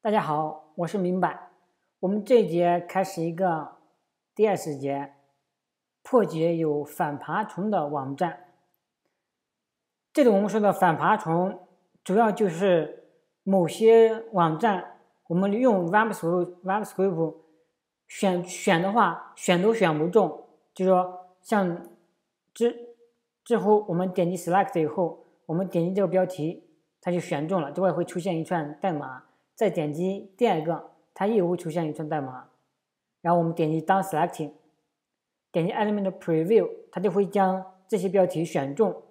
大家好，我是明白。我们这一节开始一个第二十节，破解有反爬虫的网站。这里我们说的反爬虫，主要就是某些网站，我们用 WebScript WebScript 选选的话，选都选不中。就是说，像之知乎，我们点击 Select 以后，我们点击这个标题，它就选中了，这块会出现一串代码。再点击第二个，它又会出现一串代码。然后我们点击 Down Selecting，点击 Element Preview，它就会将这些标题选中。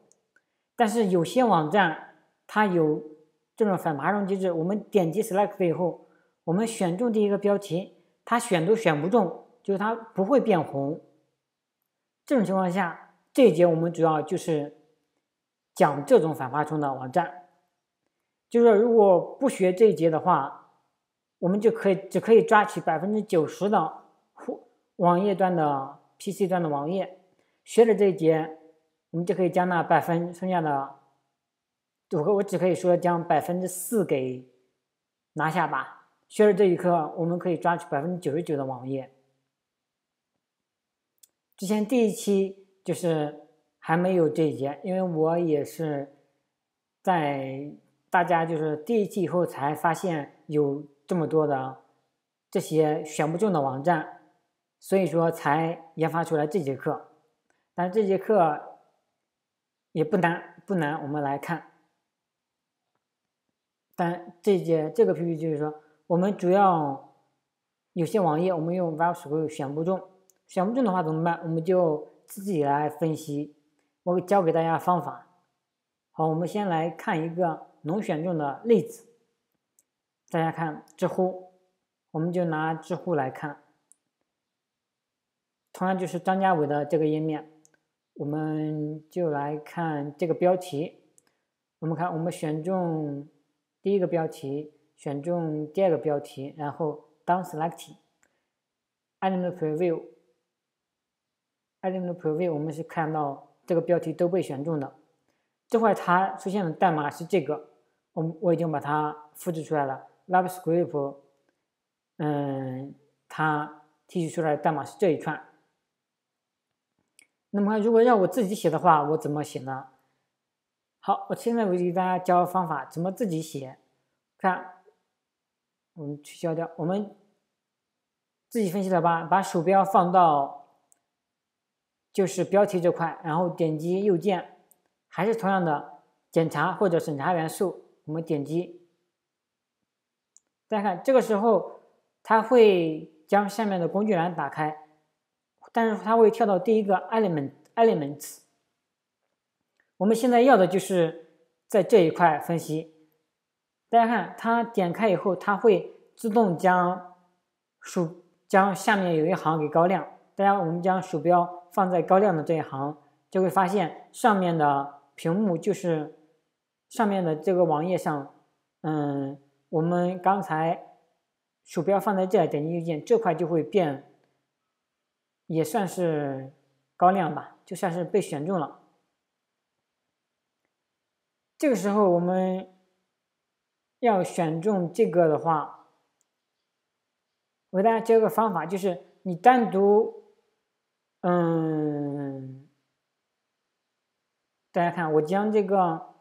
但是有些网站它有这种反爬虫机制，我们点击 Select 以后，我们选中第一个标题，它选都选不中，就是它不会变红。这种情况下，这一节我们主要就是讲这种反爬虫的网站。就是，如果不学这一节的话，我们就可以只可以抓取百分之九十的网页端的 PC 端的网页。学了这一节，我们就可以将那百分剩下的，我我只可以说将百分之四给拿下吧。学了这一课，我们可以抓取百分之九十九的网页。之前第一期就是还没有这一节，因为我也是在。大家就是第一期以后才发现有这么多的这些选不中的网站，所以说才研发出来这节课。但这节课也不难，不难。我们来看，但这节这个 PPT 就是说，我们主要有些网页我们用 WebScript 选不中，选不中的话怎么办？我们就自己来分析。我教给大家方法。好，我们先来看一个。能选中的例子，大家看知乎，我们就拿知乎来看，同样就是张家伟的这个页面，我们就来看这个标题。我们看，我们选中第一个标题，选中第二个标题，然后 down selecting，element preview，element preview，我们是看到这个标题都被选中的，这块它出现的代码是这个。我我已经把它复制出来了，WebScript，嗯，它提取出来的代码是这一串。那么如果让我自己写的话，我怎么写呢？好，我现在我给大家教方法，怎么自己写。看，我们取消掉，我们自己分析了吧？把鼠标放到就是标题这块，然后点击右键，还是同样的检查或者审查元素。我们点击，大家看，这个时候它会将下面的工具栏打开，但是它会跳到第一个 element elements。我们现在要的就是在这一块分析。大家看，它点开以后，它会自动将鼠将下面有一行给高亮。大家，我们将鼠标放在高亮的这一行，就会发现上面的屏幕就是。上面的这个网页上，嗯，我们刚才鼠标放在这，点击右键，这块就会变，也算是高亮吧，就算是被选中了。这个时候我们要选中这个的话，我给大家教个方法，就是你单独，嗯，大家看，我将这个。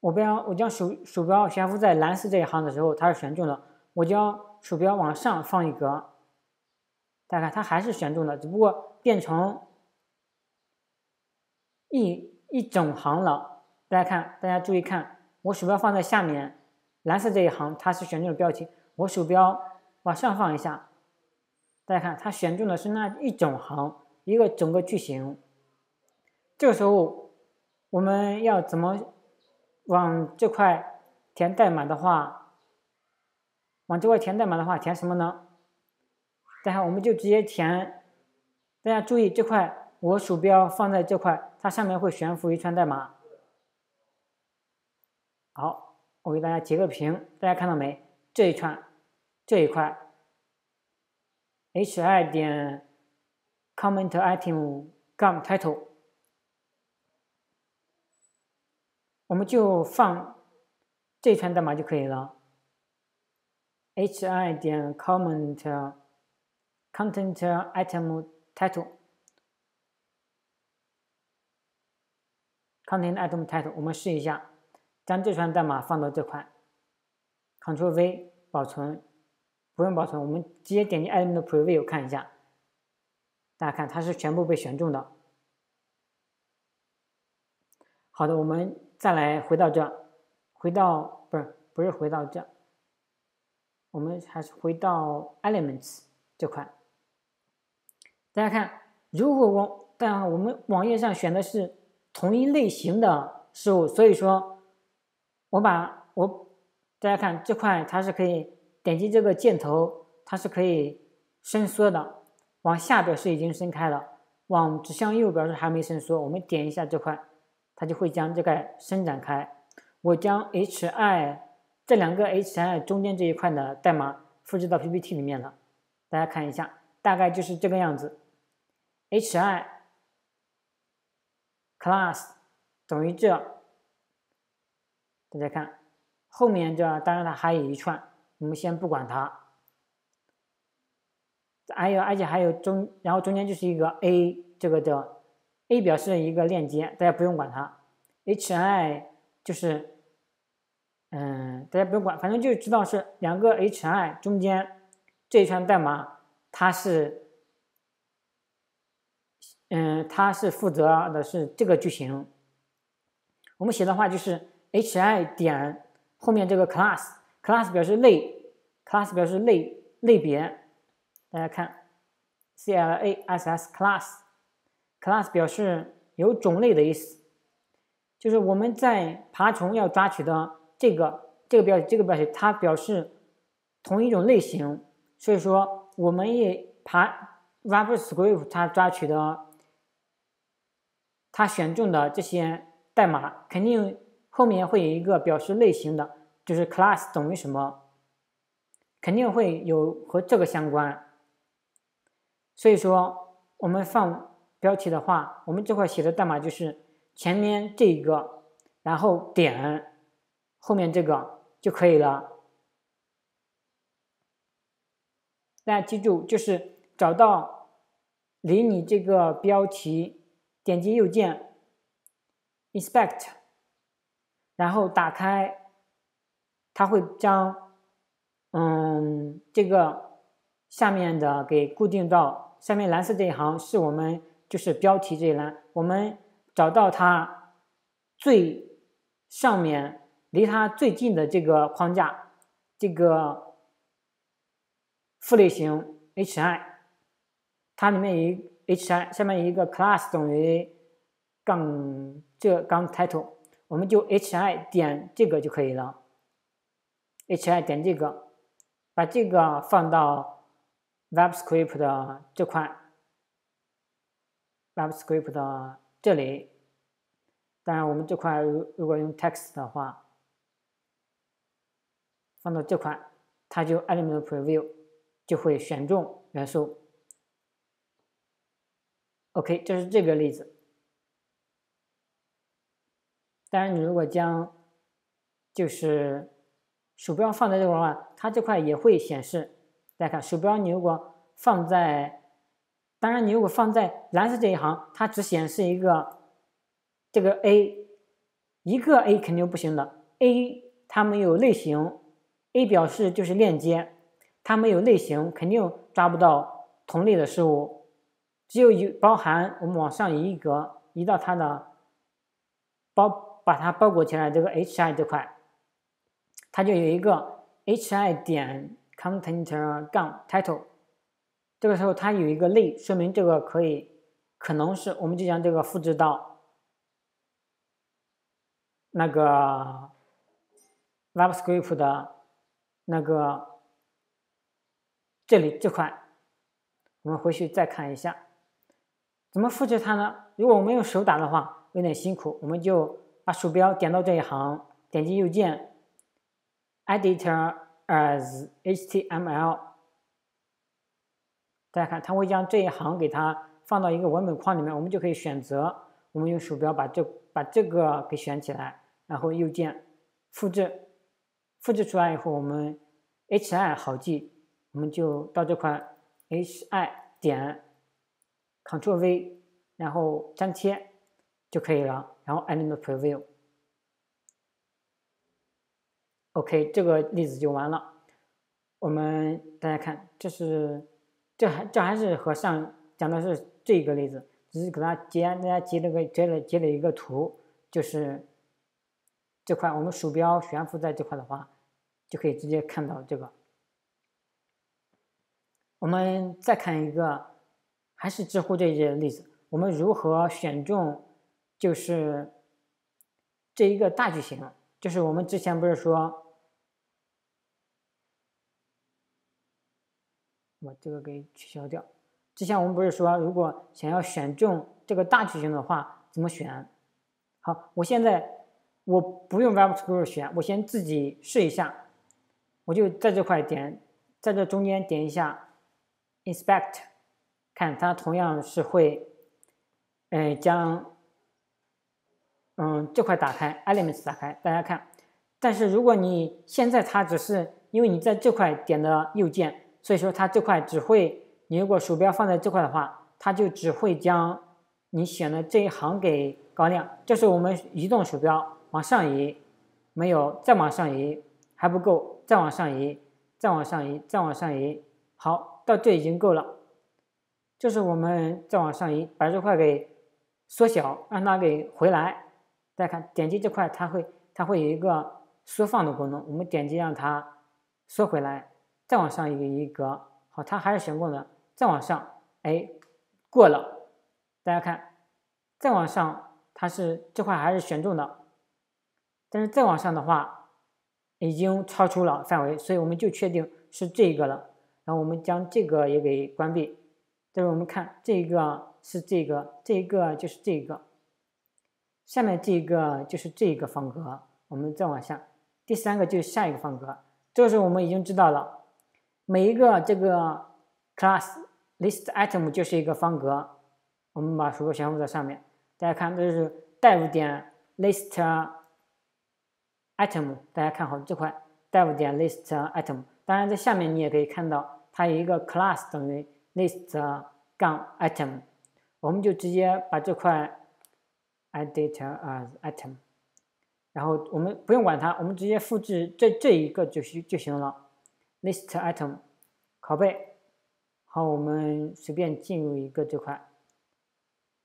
我将我将鼠鼠标悬浮在蓝色这一行的时候，它是选中的。我将鼠标往上放一格，大家看它还是选中的，只不过变成一一整行了。大家看，大家注意看，我鼠标放在下面蓝色这一行，它是选中的标题。我鼠标往上放一下，大家看它选中的是那一整行，一个整个句型。这个时候我们要怎么？往这块填代码的话，往这块填代码的话，填什么呢？大家我们就直接填。大家注意这块，我鼠标放在这块，它上面会悬浮一串代码。好，我给大家截个屏，大家看到没？这一串，这一块，hi 点 comment item gum title。我们就放这串代码就可以了。hi 点 comment content item title content item title，我们试一下，将这串代码放到这块，Ctrl V 保存，不用保存，我们直接点击 element preview 看一下，大家看它是全部被选中的。好的，我们再来回到这，回到不是不是回到这，我们还是回到 Elements 这块。大家看，如果我但我们网页上选的是同一类型的事物，所以说，我把我大家看这块它是可以点击这个箭头，它是可以伸缩的，往下表示已经伸开了，往指向右表示还没伸缩。我们点一下这块。它就会将这个伸展开。我将 hi 这两个 hi 中间这一块的代码复制到 PPT 里面了。大家看一下，大概就是这个样子。hi class 等于这，大家看后面这当然它还有一串，我们先不管它。还有而且还有中，然后中间就是一个 a 这个的。A 表示一个链接，大家不用管它。hi 就是，嗯，大家不用管，反正就知道是两个 hi 中间这一串代码，它是，嗯，它是负责的是这个句型。我们写的话就是 hi 点后面这个 class，class 表示类，class 表示类类别。大家看，class class。Class 表示有种类的意思，就是我们在爬虫要抓取的这个这个标这个标题，它表示同一种类型，所以说我们也爬，Rapper script 它抓取的，它选中的这些代码肯定后面会有一个表示类型的，就是 class 等于什么，肯定会有和这个相关，所以说我们放。标题的话，我们这块写的代码就是前面这一个，然后点后面这个就可以了。大家记住，就是找到离你这个标题，点击右键，inspect，然后打开，它会将嗯这个下面的给固定到下面蓝色这一行是我们。就是标题这一栏，我们找到它最上面离它最近的这个框架，这个父类型 hi，它里面有一 hi，下面有一个 class 等于杠这杠 title，我们就 hi 点这个就可以了，hi 点这个，把这个放到 WebScript 的这块。JavaScript 的这里，当然我们这块如如果用 text 的话，放到这块，它就 element preview 就会选中元素。OK，这是这个例子。当然，你如果将就是鼠标放在这块的话，它这块也会显示。大家看，鼠标你如果放在当然，你如果放在蓝色这一行，它只显示一个这个 A，一个 A 肯定不行的。A 它没有类型，A 表示就是链接，它没有类型，肯定抓不到同类的事物。只有一包含我们往上移一格，移到它的包，把它包裹起来这个 hi 这块，它就有一个 hi 点 content 杠 title。这个时候它有一个类，说明这个可以，可能是我们就将这个复制到那个 WebScript 的那个这里这块，我们回去再看一下怎么复制它呢？如果我们用手打的话有点辛苦，我们就把鼠标点到这一行，点击右键，Editor as HTML。大家看，它会将这一行给它放到一个文本框里面，我们就可以选择，我们用鼠标把这把这个给选起来，然后右键复制，复制出来以后，我们 hi 好记，我们就到这块 hi 点 Ctrl V，然后粘贴就可以了。然后 Element Preview。OK，这个例子就完了。我们大家看，这是这还这还是和上讲的是这一个例子，只是给大家截大家截了个截了截了一个图，就是这块我们鼠标悬浮在这块的话，就可以直接看到这个。我们再看一个，还是知乎这一例子，我们如何选中就是这一个大矩形，就是我们之前不是说。我这个给取消掉。之前我们不是说，如果想要选中这个大矩形的话，怎么选？好，我现在我不用 Web Explorer 选，我先自己试一下。我就在这块点，在这中间点一下 Inspect，看它同样是会，嗯，将，嗯，这块打开，Elements 打开，大家看。但是如果你现在它只是因为你在这块点的右键。所以说它这块只会，你如果鼠标放在这块的话，它就只会将你选的这一行给高亮。这是我们移动鼠标往上移，没有再往上移还不够，再往上移，再往上移，再往上移，好，到这已经够了。这是我们再往上移，把这块给缩小，让它给回来。大家看，点击这块，它会它会有一个缩放的功能，我们点击让它缩回来。再往上一个一格，好，它还是选过的。再往上，哎，过了。大家看，再往上，它是这块还是选中的，但是再往上的话，已经超出了范围，所以我们就确定是这个了。然后我们将这个也给关闭。但是我们看，这个是这个，这个就是这个，下面这个就是这个方格。我们再往下，第三个就是下一个方格。这个时候我们已经知道了。每一个这个 class list item 就是一个方格，我们把鼠标悬浮在上面，大家看这是 div 点 list item，大家看好这块 div 点 list item。当然在下面你也可以看到，它有一个 class 等于 list 杠 item，我们就直接把这块 edit as item，然后我们不用管它，我们直接复制这这一个就行就行了。List item，拷贝，好，我们随便进入一个这块，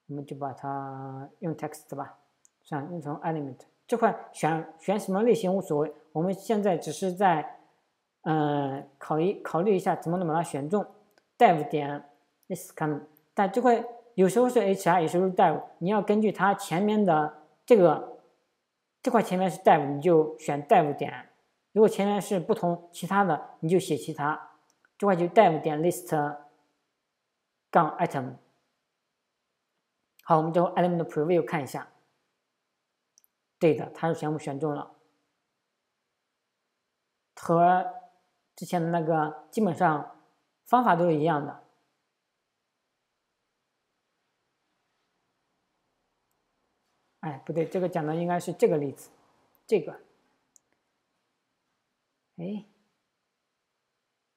我们就把它用 text 吧，算用成 element 这块选选什么类型无所谓，我们现在只是在嗯考虑考虑一下怎么能把它选中，div 点 list c o m 但这块有时候是 hr，有时候是 div，你要根据它前面的这个这块前面是 div，你就选 div 点。如果前面是不同其他的，你就写其他。这块就 div 点 list 杠 item。好，我们就 element preview 看一下。对的，它是全部选中了，和之前的那个基本上方法都是一样的。哎，不对，这个讲的应该是这个例子，这个。哎，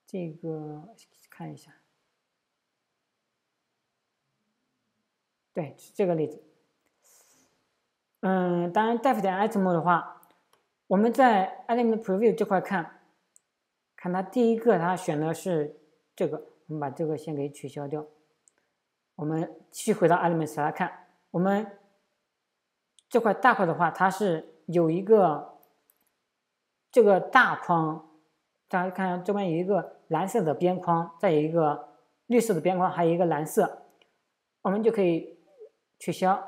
这个看一下，对，是这个例子。嗯，当然，def 点 item 的话，我们在 element preview 这块看，看它第一个，它选的是这个，我们把这个先给取消掉。我们继续回到 elements 来看，我们这块大块的话，它是有一个。这个大框，大家看这边有一个蓝色的边框，再有一个绿色的边框，还有一个蓝色，我们就可以取消。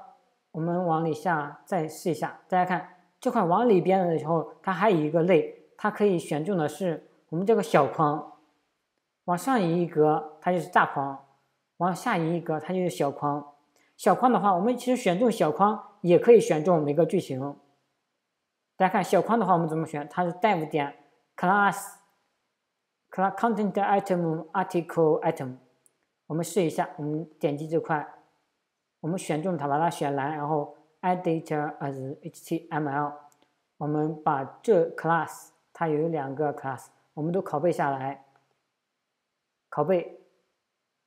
我们往里下再试一下，大家看这块往里边的时候，它还有一个类，它可以选中的是我们这个小框。往上移一格，它就是大框；往下移一格，它就是小框。小框的话，我们其实选中小框也可以选中每个句型。大家看小框的话，我们怎么选？它是 div 点 class class content item article item。我们试一下，我们点击这块，我们选中它，把它选蓝，然后 edit as html。我们把这 class 它有两个 class，我们都拷贝下来，拷贝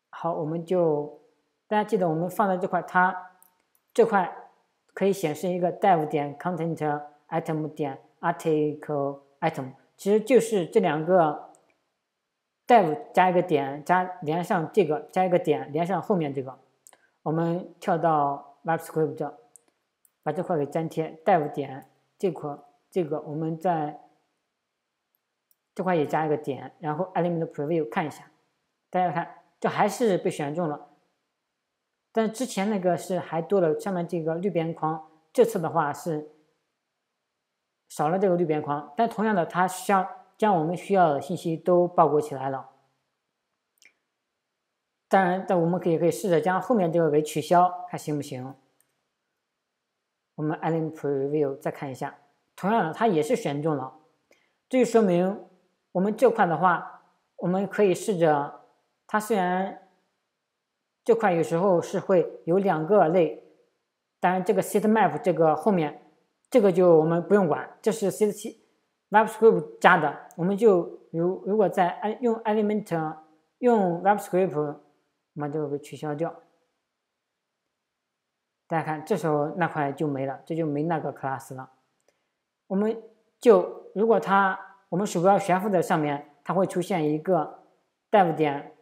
好，我们就大家记得我们放在这块，它这块可以显示一个 dev 点 content item 点 article item，其实就是这两个 dev 加一个点加连上这个加一个点连上后面这个，我们跳到 WebScript，把这块给粘贴 dev 点这块这个我们在。这块也加一个点，然后 element preview 看一下，大家看，这还是被选中了，但之前那个是还多了上面这个绿边框，这次的话是少了这个绿边框，但同样的，它将将我们需要的信息都包裹起来了。当然，但我们可以可以试着将后面这个给取消，看行不行？我们 element preview 再看一下，同样的，它也是选中了，这就说明。我们这块的话，我们可以试着，它虽然这块有时候是会有两个类，当然这个 sitemap 这个后面这个就我们不用管，这是 c 四七 WebScript 加的，我们就如如果在用 element 用 WebScript，我们就给取消掉。大家看，这时候那块就没了，这就没那个 class 了。我们就如果它。我们鼠标悬浮在上面，它会出现一个 dev 点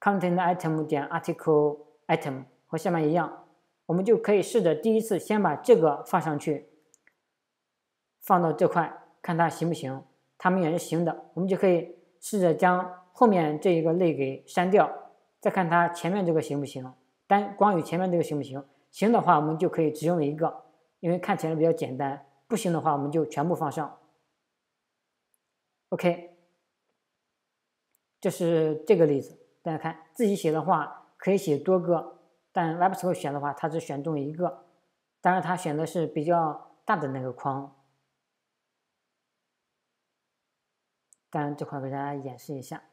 content item 点 article item 和下面一样，我们就可以试着第一次先把这个放上去，放到这块看它行不行，它们也是行的，我们就可以试着将后面这一个类给删掉，再看它前面这个行不行，单光有前面这个行不行？行的话，我们就可以只用一个，因为看起来比较简单；不行的话，我们就全部放上。OK，这是这个例子，大家看自己写的话可以写多个，但 WebScript 选的话，它只选中一个，当然它选的是比较大的那个框。当然这块给大家演示一下。